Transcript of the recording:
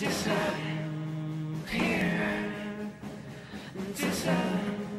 disappear, disappear.